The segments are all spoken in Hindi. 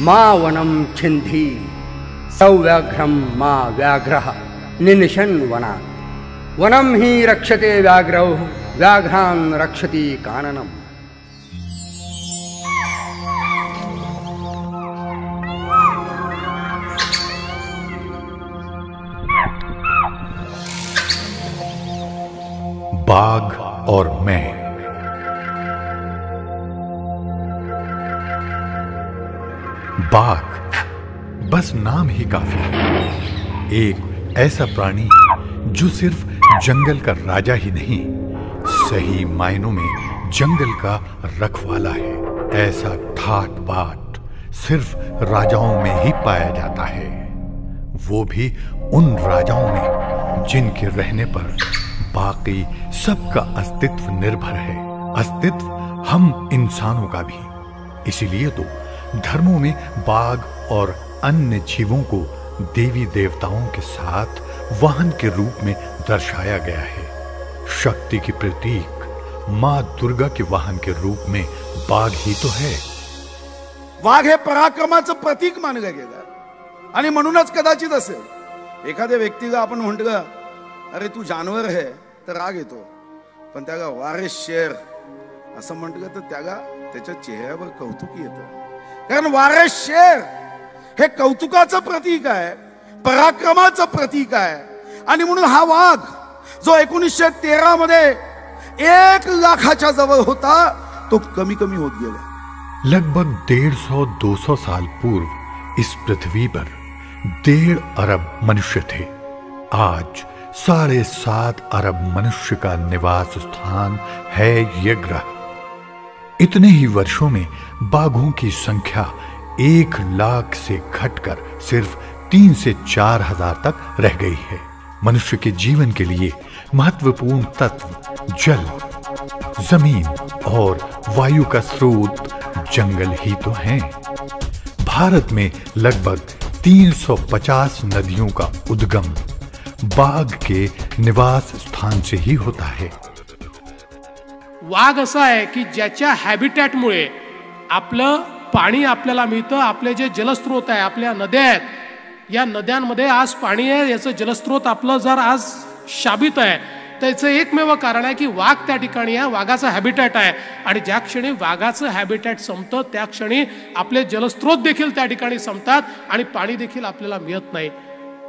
मा वनम छिंधी सौव्याघ्रम मा व्याघ्र। निनिशन वना वनम ही रक्षते व्याघ्रौ। व्याघ्रान रक्षति काननम। बाघ और मैं। बस नाम ही काफ़ी है। एक ऐसा प्राणी जो सिर्फ़ जंगल का राजा ही नहीं, सही मायनों में जंगल का रखवाला है। ऐसा ठाट बाट सिर्फ़ राजाओं में ही पाया जाता है। वो भी उन राजाओं में जिनके रहने पर बाकी सबका अस्तित्व निर्भर है। अस्तित्व हम इंसानों का भी। इसीलिए तो धर्मों में बाघ और अन्य जीवों को देवी देवताओं के साथ वाहन के रूप में दर्शाया गया है। शक्ति की प्रतीक माँ दुर्गा के वाहन के रूप में बाघ ही तो है। वाघ हे पराक्रमाचं प्रतीक मानलं गेलं. आणि म्हणूनच कदाचित असेल, एखाद्या व्यक्तीला आपण अरे, तू जानवर है तर राग येतो. पण वारे शेर असं का तर त्याला त्याच्या चेहऱ्यावर कौतुक कारण वारे शेर हे कौतुकाचं प्रतीक आहे, पराक्रमाचं प्रतीक आहे. आणि म्हणून हा वाघ, जो एकोणीसशे तेरा मध्ये एक लाखाच्या जवळ होता तो कमी कमी होत गेला. लगभग डेढ़ सौ दो सौ साल पूर्व इस पृथ्वी पर डेढ़ अरब मनुष्य थे। आज साढ़े सात अरब मनुष्य का निवास स्थान है यह ग्रह। इतने ही वर्षों में बाघों की संख्या एक लाख से घटकर सिर्फ़ तीन से चार हज़ार तक रह गई है मनुष्य के जीवन के लिए महत्वपूर्ण तत्व जल, ज़मीन और वायु का स्रोत जंगल ही तो हैं। भारत में लगभग 350 नदियों का उद्गम बाघ के निवास स्थान से ही होता है वाघ असा आहे की ज्याच्या हॅबिटॅटमुळे आपलं पाणी आपल्याला मिळतं आपले जे जलस्रोत आहे आपल्या नद्या आहेत या नद्यांमध्ये आज पाणी आहे याचं जलस्रोत आपलं जर आज शाबित आहे त्याचं एकमेव कारण आहे की वाघ त्या ठिकाणी आहे वाघाचं हॅबिटॅट आहे. आणि ज्या क्षणी वाघाचं हॅबिटॅट संपतं त्या क्षणी आपले जलस्रोत देखील त्या ठिकाणी संपतात आणि पाणी देखील आपल्याला मिळत नाही.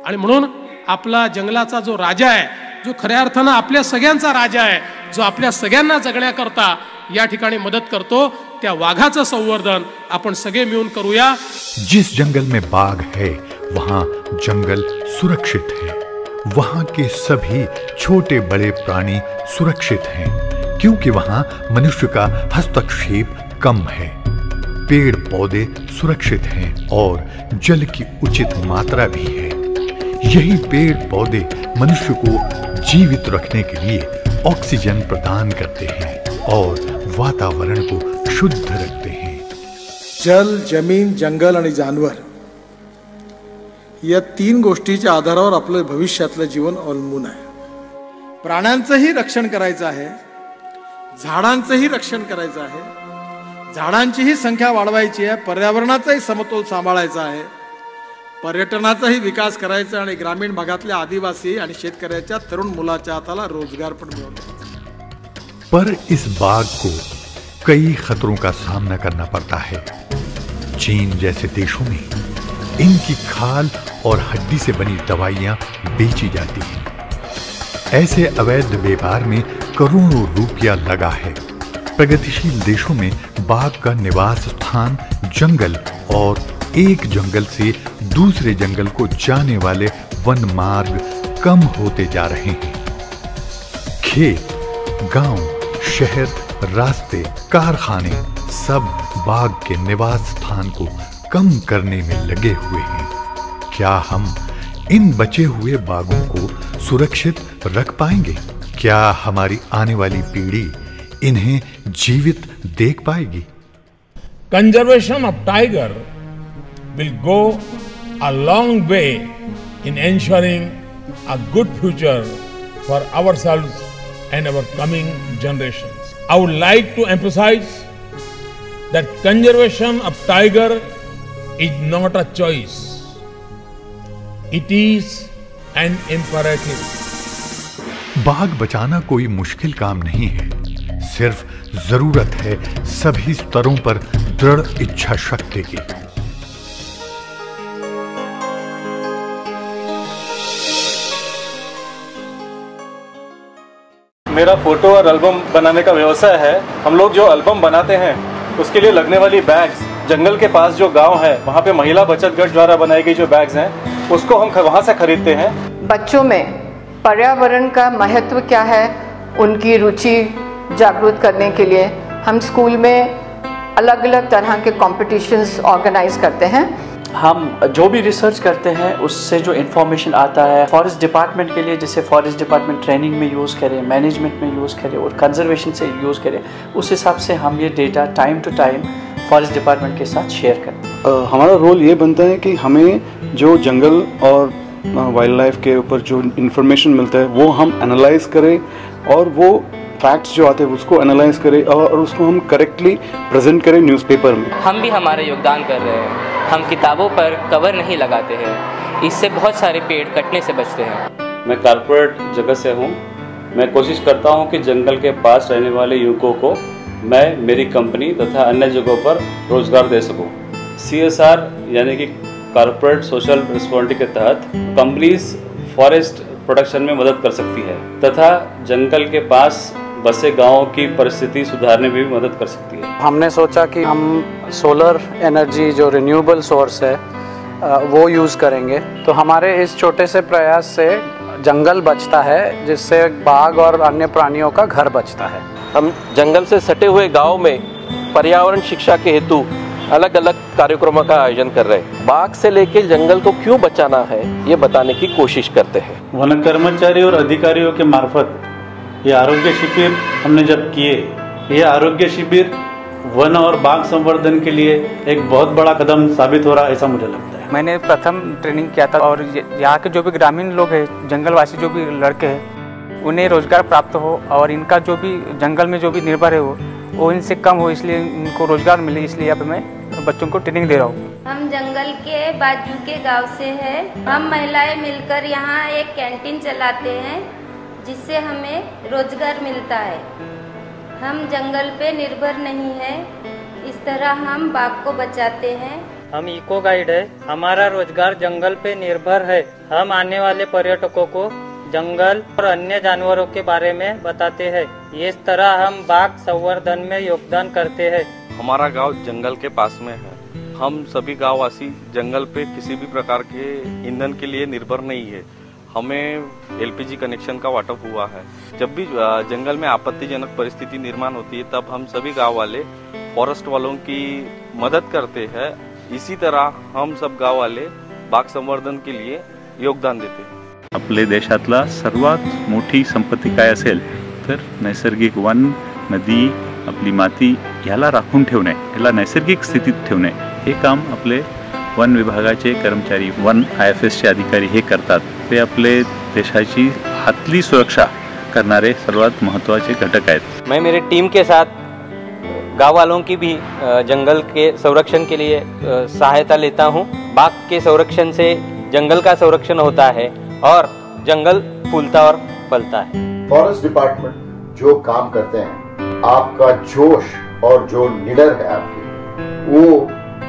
आणि म्हणून आपला जंगलाचा जो राजा आहे जो खऱ्या अर्थानं आपल्या सगळ्यांचा राजा आहे जो आपल्या सगळ्यांना जगण्याकरता या ठिकाणी मदत करतो त्या वाघाचं संवर्धन आपण सगळे मिळून करूया. जिस जंगल में बाघ है, वहाँ जंगल सुरक्षित है। वहाँ के सभी छोटे बड़े प्राणी सुरक्षित हैं, क्योंकि वहाँ मनुष्य का हस्तक्षेप कम है। पेड़ पौधे सुरक्षित हैं और जल की उचित मात्रा भी है। यही पेड़ पौधे मनुष्य को जीवित रखने के लिए ऑक्सीजन प्रदान करते हैं और वातावरण को शुद्ध रखते हैं। जल जमीन जंगल आणि जानवर या तीन गोष्टीच्या आधारावर आपलं भविष्यातलं जीवन अवलंबून आहे. प्राण्यांचंही रक्षण करायचं आहे झाडांचंही रक्षण करायचं आहे झाडांचीही संख्या वाढवायची आहे पर्यावरणाचाही समतोल सांभाळायचा आहे पर्यटनाचाही विकास करायचा आणि ग्रामीण भागातल्या आदिवासी आणि शेतकऱ्याच्या तरुण मुलाच्या हाताला रोजगार पण मिळवण्याचा पर इस बाघ को कई खतरों का सामना करना पड़ता है। चीन जैसे देशों में इनकी खाल और हड्डी से बनी दवाइयाँ बेची जाती हैं। ऐसे अवैध व्यापार में करोड़ों रुपया लगा है। प्रगतिशील देशों में बाघ का निवास स्थान जंगल और एक जंगल से दूसरे जंगल को जाने वाले वन मार्ग कम होते जा रहे हैं। खेत, गाँव, शहर रास्ते, कारखाने, सब बाघ के निवास स्थान को कम करने में लगे हुए हैं। क्या हम इन बचे हुए बाघों को सुरक्षित रख पाएँगे? क्या हमारी आने वाली पीढ़ी इन्हें जीवित देख पाएगी? Conservation of tiger will go a long way in ensuring a good future for our selves and our coming generation I would like to emphasize that conservation of tiger is not a choice, it is an imperative. बाघ बचाना कोई मुश्किल काम नहीं है सिर्फ़ ज़रूरत है सभी स्तरों पर दृढ़ इच्छा शक्ति की मेरा फ़ोटो और एल्बम बनाने का व्यवसाय है। हम लोग जो एल्बम बनाते हैं, उसके लिए लगने वाली बैग्स जंगल के पास जो गाँव है, वहाँ पे महिला बचत गठ द्वारा बनाई गई जो बैग्स हैं, उसको हम वहाँ से खरीदते हैं। बच्चों में पर्यावरण का महत्व क्या है, उनकी रुचि जागरूक करने के लिए हम स्कूल में अलग अलग तरह के कॉम्पिटिशन्स ऑर्गेनाइज करते हैं। हम जो भी रिसर्च करते हैं उससे जो इन्फॉर्मेशन आता है फॉरेस्ट डिपार्टमेंट के लिए जैसे फॉरेस्ट डिपार्टमेंट ट्रेनिंग में यूज़ करें मैनेजमेंट में यूज़ करें और कंजर्वेशन से यूज़ करें उस हिसाब से हम ये data time to time forest department के साथ शेयर करते हैं हमारा रोल ये बनता है कि हमें जो जंगल और वाइल्ड लाइफ के ऊपर जो इन्फॉर्मेशन मिलता है वो हम एनालाइज करें और वो फैक्ट्स जो आते हैं उसको एनालाइज करें और उसको हम करेक्टली प्रेजेंट करें न्यूज़पेपर में। हम भी हमारा योगदान कर रहे हैं। हम किताबों पर कवर नहीं लगाते हैं। इससे बहुत सारे पेड़ कटने से बचते हैं। मैं कारपोरेट जगह से हूँ। मैं कोशिश करता हूँ कि जंगल के पास रहने वाले युवकों को मैं मेरी कंपनी तथा अन्य जगहों पर रोज़गार दे सकूँ। सी यानी कि कारपोरेट सोशल रिस्पॉन्सिबिलिटी के तहत कंपनीज़ फॉरेस्ट प्रोडक्शन में मदद कर सकती है तथा जंगल के पास बसे गाँव की परिस्थिति सुधारने में भी मदद कर सकती है। हमने सोचा कि हम सोलर एनर्जी जो रिन्यूएबल सोर्स है वो यूज़ करेंगे। तो हमारे इस छोटे से प्रयास से जंगल बचता है जिससे बाघ और अन्य प्राणियों का घर बचता है। हम जंगल से सटे हुए गाँव में पर्यावरण शिक्षा के हेतु अलग अलग कार्यक्रमों का आयोजन कर रहे हैं। बाघ से लेकर जंगल को क्यों बचाना है ये बताने की कोशिश करते हैं। वन कर्मचारी और अधिकारियों के मार्फत ये आरोग्य शिविर हमने जब किए ये आरोग्य शिविर वन और बाघ संवर्धन के लिए एक बहुत बड़ा कदम साबित हो रहा है ऐसा मुझे लगता है। मैंने प्रथम ट्रेनिंग किया था और यहाँ के जो भी ग्रामीण लोग हैं जंगलवासी जो भी लड़के हैं उन्हें रोज़गार प्राप्त हो और इनका जो भी जंगल में जो भी निर्भर है वो वो इनसे कम हो इसलिए इनको रोज़गार मिले इसलिए अब मैं बच्चों को ट्रेनिंग दे रहा हूँ। हम जंगल के बाजू के गाँव से हैं। हम महिलाएँ मिलकर यहाँ एक कैंटीन चलाते हैं। जिससे हमें रोज़गार मिलता है। हम जंगल पे निर्भर नहीं है। इस तरह हम बाघ को बचाते हैं। हम इको गाइड है। हमारा रोज़गार जंगल पे निर्भर है। हम आने वाले पर्यटकों को जंगल और अन्य जानवरों के बारे में बताते हैं। इस तरह हम बाघ संवर्धन में योगदान करते हैं। हमारा गाँव जंगल के पास में है। हम सभी गांववासी जंगल पे किसी भी प्रकार के ईंधन के लिए निर्भर नहीं है। हमें एलपीजी कनेक्शन का वाटअप हुआ है। जब भी जंगल में आपत्तिजनक परिस्थिति निर्माण होती है, तब हम सभी गाँव वाले फॉरेस्ट वालों की मदद करते हैं। इसी तरह हम सब गाव वाले बाग संवर्धन के लिए योगदान देते हैं। आपले देशातला सर्वात मोठी संपत्ती तर नैसर्गिक वन, नदी, आपली माती, ह्याला राखून नैसर्गिक ठेवणे, हे काम आपले वन विभागाचे कर्मचारी वन आय एफ़ एसचे अधिकारी हे करतात. ते आपले देशाची हातली सुरक्षा करणारे सर्वात महत्वाचे घटक आहेत. मैं मेरी टीम के साथ गाँव वालों की भी जंगल के संरक्षण के लिए सहायता लेता हूँ। बाघ के संरक्षण से जंगल का संरक्षण होता है और जंगल फूलता और फलता है। फॉरेस्ट डिपार्टमेंट जो काम करते हैं आपका जोश और जो निडर है आपकी वो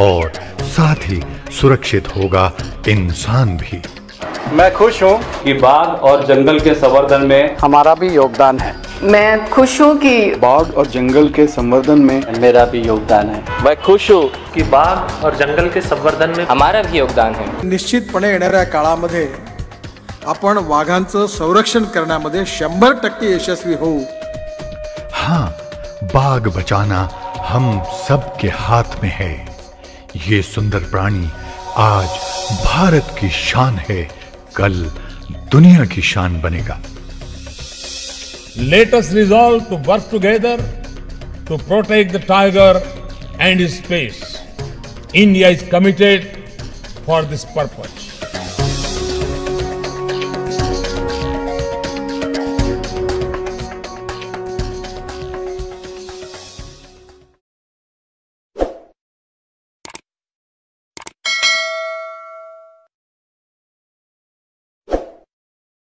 और साथ ही सुरक्षित होगा इंसान भी। मैं खुश हूँ कि बाघ और जंगल के संवर्धन में हमारा भी योगदान है। मैं खुश हूँ कि बाघ और जंगल के संवर्धन में मेरा भी योगदान है। मैं खुश हूँ कि बाघ और जंगल के संवर्धन में हमारा भी योगदान है। निश्चितपणे येणाऱ्या काळामध्ये आपण वाघांचं संरक्षण करण्यामध्ये शंभर टक्के यशस्वी होऊ. हाँ बाघ बचाना हम सबके हाथ में है। ये सुंदर प्राणी आज भारत की शान है, कल दुनिया की शान बनेगा। Latest resolve to work together to protect the tiger and space India is committed for this purpose